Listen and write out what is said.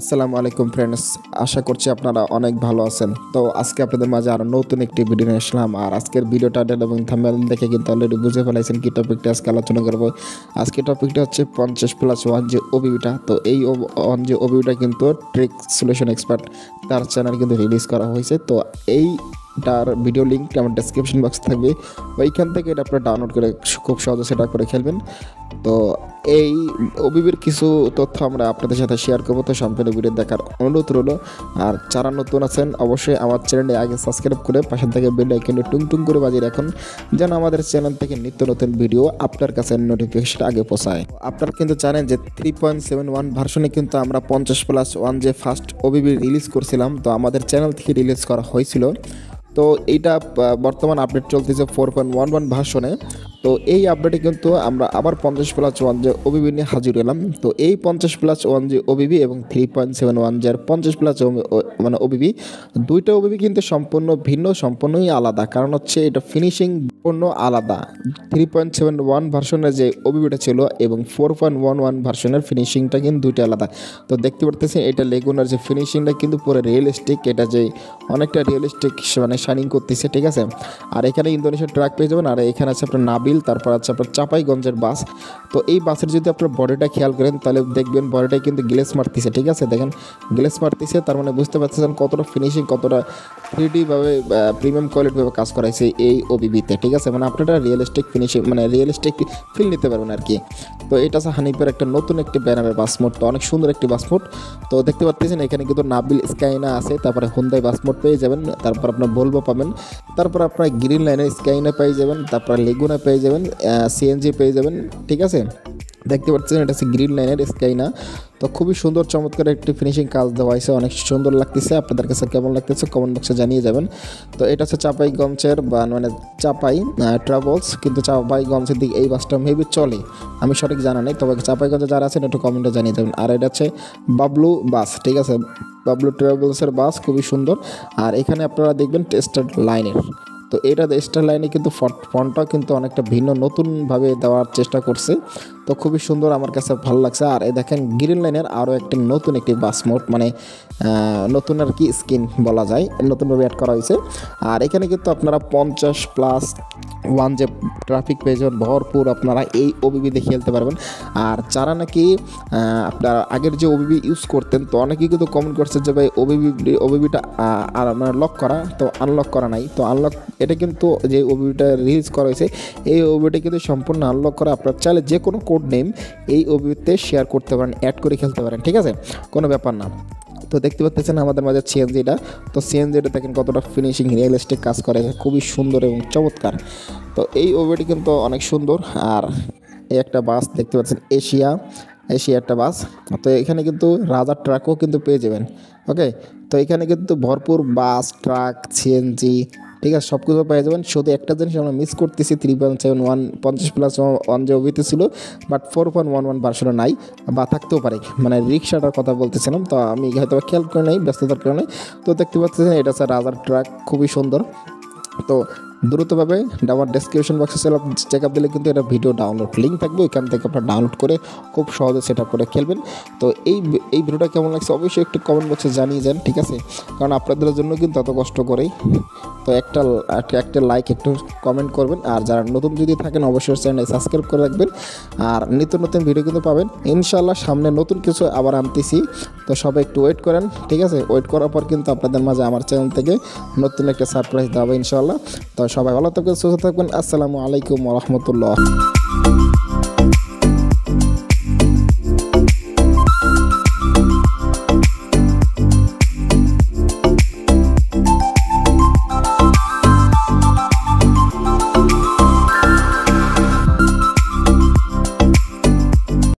আসসালামু আলাইকুম ফ্রেন্ডস আশা করছি আপনারা অনেক ভালো আছেন। তো আজকে আপনাদের মাঝে আরও নতুন একটি ভিডিও নিয়ে আসলাম। আর আজকের ভিডিও টাইটেল এবং থাম্বনেল দেখে কিন্তু অলরেডি বুঝে ফেলাইছেন কি টপিকটা আজকে আলোচনা করব। আজকে টপিকটা হচ্ছে পঞ্চাশ প্লাস ওয়ান যে ওবিবিটা তো এই ওয়ান যে ওবিবিটা কিন্তু ট্রিক সলিউশন এক্সপার্ট তার চ্যানেল কিন্তু রিলিজ করা হয়েছে। তো এই তার ভিডিও লিঙ্ক আমার ডেসক্রিপশন বক্স থাকবে। ওইখান থেকে এটা আপনারা ডাউনলোড করে খুব সহজে সেটা করে খেলবেন। তো এই ওবিবির কিছু তথ্য আমরা আপনাদের সাথে শেয়ার করব। তো সম্পূর্ণ ভিডিও দেখার অনুরোধ রইল। আর যারা নতুন আছেন, অবশ্যই আমার চ্যানেলে আগে সাবস্ক্রাইব করে পাশে থেকে বেল আইকনে টুং টুং করে বাজিয়ে রাখুন, যেন আমাদের চ্যানেল থেকে নিত্য নতুন ভিডিও আপনার কাছে নোটিফিকেশন আগে পৌঁছায়। আপনারা কিন্তু জানেন যে থ্রি পয়েন্ট সেভেন ওয়ান ভার্সনে কিন্তু আমরা পঞ্চাশ প্লাস ওয়ান যে ফার্স্ট ওবিবি রিলিজ করছিলাম, তো আমাদের চ্যানেল থেকে রিলিজ করা হয়েছিল। তো এইটা বর্তমান আপডেট চলতেছে ফোর পয়েন্ট ওয়ান ওয়ান ভার্সনে তো এই আপডেটে কিন্তু আমরা আবার পঞ্চাশ প্লাস ওয়ান জে ওবিবি নিয়ে হাজির হলাম। তো এই পঞ্চাশ প্লাস ওয়ান জে ওবিবি এবং থ্রি পয়েন্ট সেভেন ওয়ান জের পঞ্চাশ প্লাস মানে ওবিবি দুইটা ওবিবি কিন্তু সম্পূর্ণ ভিন্ন, সম্পূর্ণই আলাদা। কারণ হচ্ছে এটা ফিনিশিং সম্পূর্ণ আলাদা। থ্রি পয়েন্ট সেভেন ওয়ান ভার্সনের যে ওবিবিটা ছিল এবং ফোর পয়েন্ট ওয়ান ওয়ান ভার্সনের ফিনিশিংটা কিন্তু দুইটা আলাদা। তো দেখতে পারতেছেন, এটা লেগুনার যে ফিনিশিংটা কিন্তু পুরো রিয়েলিস্টিক এটা যে অনেকটা রিয়েলিস্টিক মানে শাইনিং করতেছে, ঠিক আছে? আর এখানে ইন্দোনেশিয়ার ট্রাক পেয়ে যাবেন, আর এখানে আছে আপনার নাবিল তারপর আছে আপনার চাপাইগঞ্জের বাস তো এই বাসের যদি আপনার বডিটা খেয়াল করেন, তাহলে দেখবেন বডিটা কিন্তু গ্লেস মারতেছে, ঠিক আছে? দেখেন গ্লেস মারতেছে, তার মানে বুঝতে পারতেছেন কতটা ফিনিশিং কতটা থ্রিডিভাবে প্রিমিয়াম কোয়ালিটিভাবে কাজ করাইছে এই ওবিবিতে ঠিক আছে মানে আপনারা রিয়েলিস্টিক ফিনিশিং মানে রিয়েলিস্টিক ফিল নিতে পারবেন আর কি। তো এটা আছে হানিপের একটা নতুন একটি ব্যানারের বাসমোট, তো অনেক সুন্দর একটি বাসমোট। তো দেখতে পাচ্ছেন এখানে কিন্তু নাবিল স্কাইনা আছে, তারপরে হুন্দাই বাসমোট পেয়ে যাবেন, তারপর আপনার বলব পাবেন, তারপর আপনার গ্রিন লাইনের স্কাইনা পেয়ে যাবেন, তারপর লেগুনা পেয়ে যাবেন সিএনজি পেয়ে যাবেন, ঠিক আছে? দেখতে পাচ্ছেন, এটা হচ্ছে গ্রিন লাইনের স্কাইনা তো খুবই সুন্দর, চমৎকার একটি ফিনিশিং কাজ দেওয়া হয়েছে। অনেক সুন্দর লাগতেছে। আপনাদের কাছে কেমন লাগতেছে কমেন্ট বক্সে জানিয়ে যাবেন। তো এটা হচ্ছে চাপাইগঞ্জের বা মানে চাপাই ট্রাভেলস কিন্তু চাপাইগঞ্জের দিকে এই বাসটা মেবি চলে। আমি সঠিক জানা নেই, তবে চাপাইগঞ্জে যারা আছেন একটু কমেন্টে জানিয়ে যাবেন আর এটা হচ্ছে বাবলু বাস, ঠিক আছে? বাবলু ট্রাভেলসের বাস, খুবই সুন্দর। আর এখানে আপনারা দেখবেন টেস্টার লাইনের তো এটা স্টার লাইনে কিন্তু ফন্টটা কিন্তু অনেকটা ভিন্ন, নতুনভাবে দেওয়ার চেষ্টা করছে। তো খুবই সুন্দর আমার কাছে ভালো লাগছে। আর এই দেখেন গ্রিন লাইনের আরও একটি নতুন একটি বাস মোড মানে নতুন আর কি স্কিন বলা যায়, নতুনভাবে অ্যাড করা হয়েছে। আর এখানে কিন্তু আপনারা পঞ্চাশ প্লাস ওয়ান যে ট্রাফিক পেয়ে যাবেন ভরপুর, আপনারা এই ওবিবি দিয়ে খেলতে পারবেন। আর যারা নাকি আপনারা আগের যে ওবিবি ইউজ করতেন, তো অনেকেই কিন্তু কমেন্ট করছে যে ভাই ওবিবি ওবিবিটা আর মানে লক করা, তো আনলক করা নাই। তো আনলক এটা কিন্তু যে ওবিবিটা রিলিজ করা হয়েছে, এই ওবিবিটা কিন্তু সম্পূর্ণ আনলক করা। আপনার চাইলে যে কোনো কোড নেম এই ওবিবিতে শেয়ার করতে পারেন অ্যাড করে খেলতে পারেন, ঠিক আছে? কোনো ব্যাপার না। তো দেখতে পাচ্ছেন আমাদের মাঝে সিএনজিটা তো সিএনজিটা দেখেন কতটা ফিনিশিং রিয়েলিস্টিক কাজ করে, খুবই সুন্দর এবং চমৎকার। তো এই ওভিটি কিন্তু অনেক সুন্দর। আর এই একটা বাস দেখতে পাচ্ছেন, এশিয়া এশিয়া একটা বাস। তো এখানে কিন্তু রাজার ট্রাকও কিন্তু পেয়ে যাবেন ওকে তো এখানে কিন্তু ভরপুর বাস ট্রাক সিএনজি ঠিক আছে সব কিছু পেয়ে যাবেন। শুধু একটা জিনিস আমরা মিস করতেছি থ্রি পয়েন্ট সেভেন ওয়ান পঞ্চাশ প্লাস ওয়ান যে ওভিতে ছিল but four point one one ভার্সনে নাই, বা থাকতেও পারে। মানে রিক্সাটার কথা বলতেছিলাম, তো আমি হয়তো খেয়াল করে নাই, ব্যস্ততার কারণে। তো দেখতে পাচ্ছেন, এটা হচ্ছে রাজার ট্রাক খুবই সুন্দর। তো দ্রুতভাবে আমার ডেসক্রিপশন বক্সে চেক আপ দিলে কিন্তু এটা ভিডিও ডাউনলোড লিঙ্ক থাকবে, ওইখান থেকে আপনারা ডাউনলোড করে খুব সহজে সেট আপ করে খেলবেন। তো এই এই ভিডিওটা কেমন লাগছে অবশ্যই একটু কমেন্ট বক্সে জানিয়ে যান ঠিক আছে? কারণ আপনাদের জন্য কিন্তু এত কষ্ট করেই তো একটা একটা- লাইক একটু কমেন্ট করবেন। আর যারা নতুন যদি থাকেন, অবশ্যই চ্যানেল সাবস্ক্রাইব করে রাখবেন। আর নিত্য নতুন ভিডিও কিন্তু পাবেন। ইনশাল্লাহ সামনে নতুন কিছু আবার আনতেছি। তো সবাই একটু ওয়েট করেন, ঠিক আছে? ওয়েট করার পর কিন্তু আপনাদের মাঝে আমার চ্যানেল থেকে নতুন একটা সারপ্রাইজ দেওয়া হবে ইনশাল্লাহ তো সবাই ভালো থাকবেন, সুস্থ থাকবেন। আসসালামু আলাইকুম রহমতুল্লাহ।